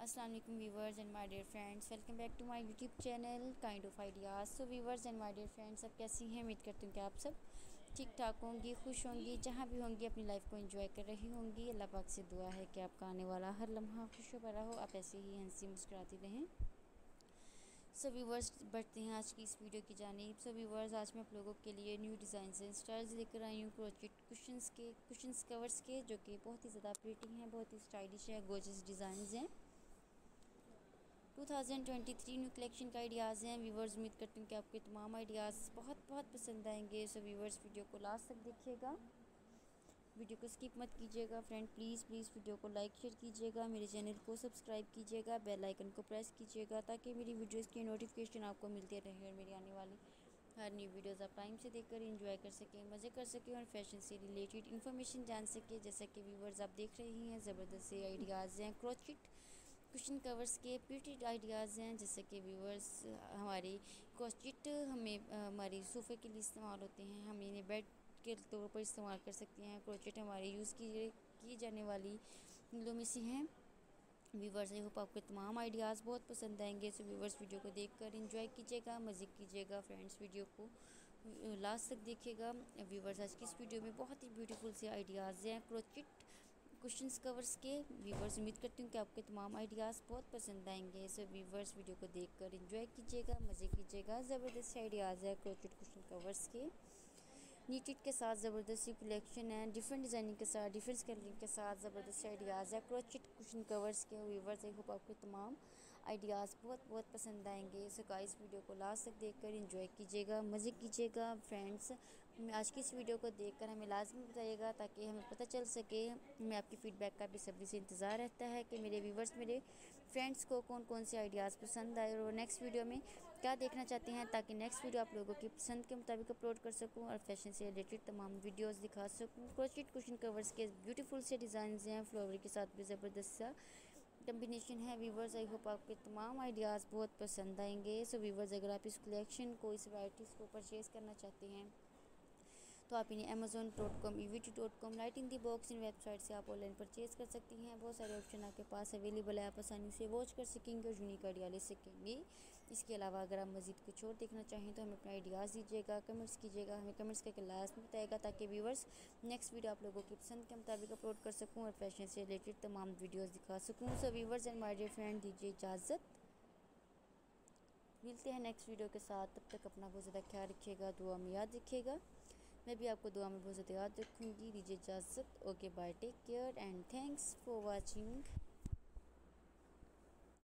अस्सलाम वालेकुम viewers and my dear friends welcome back to my YouTube channel kind of ideas so viewers and my dear friends सब कैसी हैं? उम्मीद करती हूँ कि आप सब ठीक ठाक होंगी, खुश होंगी, जहाँ भी होंगी, अपनी लाइफ को एंजॉय कर रही होंगी। अल्लाह पाक से दुआ है कि आपका आने वाला हर लम्हा खुश भरा हो आप ऐसे ही हँसी मुस्कुराती रहें। सो व्यूवर्स बढ़ते हैं आज की इस वीडियो की जानी सो व्यूवर्स आज मैं आप लोगों के लिए न्यू डिज़ाइन एंड स्टाइल्स लेकर आई हूँ क्रोचेट कुशंस के कुशंस कवर्स के, जो कि बहुत ही ज़्यादा प्रीटी हैं, बहुत ही स्टाइलिश है गोजस डिज़ाइन हैं। 2023 न्यू कलेक्शन का आइडियाज़ हैं। व्यूवर्स उम्मीद करती हूँ कि आपके तमाम आइडियाज़ बहुत बहुत पसंद आएँगे। सो व्यूवर्स वीडियो को लास्ट तक देखिएगा। वीडियो को स्किप मत कीजिएगा। फ्रेंड प्लीज़ प्लीज़ वीडियो को लाइक शेयर कीजिएगा। मेरे चैनल को सब्सक्राइब कीजिएगा। बेल आइकन को प्रेस कीजिएगा ताकि मेरी वीडियोस की नोटिफिकेशन आपको मिलती रहे और मेरी आने वाली हर न्यू वीडियोज़ आप टाइम से देखकर इंजॉय कर सकें, मज़े कर सकें और फ़ैशन से रिलेटेड इन्फॉर्मेशन जान सकें। जैसा कि व्यूवर्स आप देख रहे हैं, ज़बरदस्त आइडियाज़ हैं। क्रोचिट कुशन कवर्स के प्रीटी आइडियाज़ हैं, जैसे कि व्यूवर्स हमारी कॉस्टिट हमें हमारी सोफ़े के लिए इस्तेमाल होते हैं, हम इन्हें बेड के तौर पर इस्तेमाल कर सकते हैं क्रोचेट हमारी यूज़ की की जाने वाली लो में से हैं। व्यूवर्स आई होप आपको तमाम आइडियाज़ बहुत पसंद आएँगे सो व्यूवर्स वीडियो को देखकर एंजॉय कीजिएगा, मज़े कीजिएगा फ्रेंड्स वीडियो को लास्ट तक देखिएगा। व्यूवर्स आज की इस वीडियो में बहुत ही ब्यूटीफुल से आइडियाज़ हैं क्रोचिट क्वेश्चंस कवर्स के व्यूवर्स उम्मीद करती हूँ कि आपके तमाम आइडियाज़ बहुत पसंद आएँगे। सो व्यूवर्स वीडियो को देखकर एंजॉय कीजिएगा, मज़े कीजिएगा। ज़बरदस्त आइडियाज़ है क्रोचेट क्वेश्चन कवर्स के। नीटिट के साथ ज़बरदस्ती कलेक्शन है डिफरेंट डिज़ाइनिंग के साथ डिफरेंट कलरिंग के साथ ज़बरदस्त आइडियाज़ है। क्रोचेट क्वेश्चन कवर्स के व्यूवर्स आई होप आपको तमाम आइडियाज़ बहुत बहुत पसंद आएँगे। सो गाइस वीडियो को लास्ट तक देखकर एंजॉय कीजिएगा, मज़े कीजिएगा। फ्रेंड्स आज की इस वीडियो को देखकर हमें लाजमी बताइएगा ताकि हमें पता चल सके, हमें आपकी फ़ीडबैक का भी सब्री से इंतज़ार रहता है कि मेरे व्यूवर्स मेरे फ्रेंड्स को कौन कौन से आइडियाज़ पसंद आए और नेक्स्ट वीडियो में क्या देखना चाहते हैं ताकि नेक्स्ट वीडियो आप लोगों की पसंद के मुताबिक अपलोड कर सकूँ और फ़ैशन से रिलेटेड तमाम वीडियोस दिखा सकूँ। क्रोचेट कुशन कवर्स के ब्यूटीफुल से डिज़ाइन हैं फ्लोवर के साथ भी ज़बरदस्त सा कम्बिनेशन है। वीवर्स आई होप आपके तमाम आइडियाज़ बहुत पसंद आएँगे। सो वीवर्स अगर आप इस कलेक्शन को, इस वराइटीज़ को परचेज़ करना चाहते हैं तो आप इन्हें Amazon dot com E V T dot com light in the box in website से आप ऑनलाइन परचेज़ कर सकती हैं। बहुत सारे ऑप्शन आपके पास अवेलेबल है, आप आसानी से वॉच कर सकेंगे और यूनिक आइडिया ले सकेंगे। इसके अलावा अगर आप मज़ीद कुछ और देखना चाहें तो हमें अपना आइडियाज़ दीजिएगा कमेंट्स कीजिएगा, हमें कमेंट्स करके लास्ट में बताएगा ताकि व्यूवर्स नेक्स्ट वीडियो आप लोगों की पसंद के मुताबिक अपलोड कर सकूँ और फ़ैशन से रिलेटेड तमाम वीडियोज़ दिखा सकूँ। So viewers and my dear friend दीजिए इजाज़त। मिलते हैं नेक्स्ट वीडियो के साथ। तब तक अपना बहुत ज़्यादा ख्याल रखिएगा, दुआ में याद रखिएगा। मैं भी आपको दुआ में बहुत ज़्यादा याद रखूँगी। दीजिए इजाज़त। Okay bye take care and thanks for watching